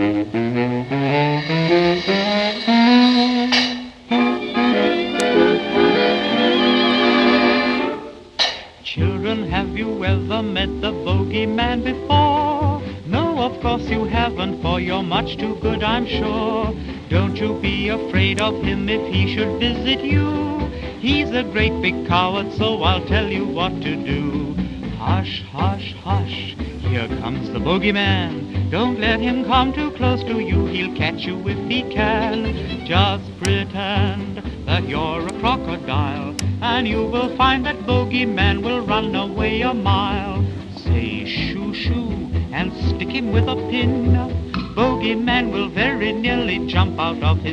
Children, have you ever met the bogeyman before? No, of course you haven't, for you're much too good, I'm sure. Don't you be afraid of him if he should visit you. He's a great big coward, so I'll tell you what to do. Hush, hush, hush, here comes the bogeyman. Don't let him come too close to you, he'll catch you if he can. Just pretend that you're a crocodile, and you will find that bogeyman will run away a mile. Say shoo shoo and stick him with a pin. Bogeyman will very nearly jump out of his